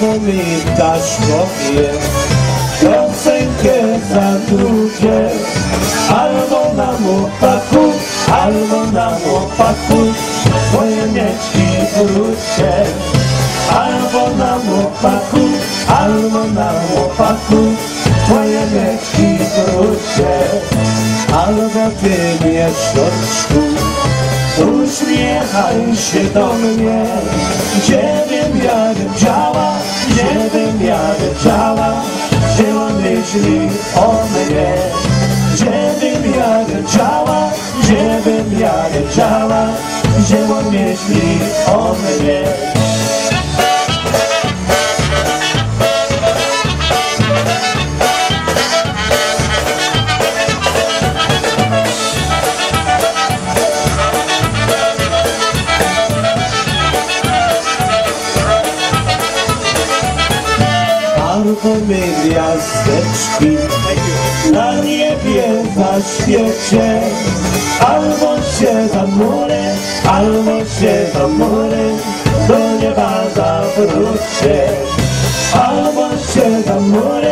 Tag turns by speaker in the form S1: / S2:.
S1: albo mi dasz kopię, piosenkę za drugie, albo na mopaku, albo na mopaku, twoje mieczki wróćcie, albo na mopaku, albo na mopaku, twoje mieczki wróćcie, albo ty mieszczoczku, uśmiechaj się do mnie, żebym ja działa, ja działa, żyła myśli o mnie, żebym ja działa, żebym ja działa, żyła myśli o mnie. My gwiazdeczki na niebie zaświecie, albo się za murem, albo się za murem do nieba zawróćcie, albo się za murem.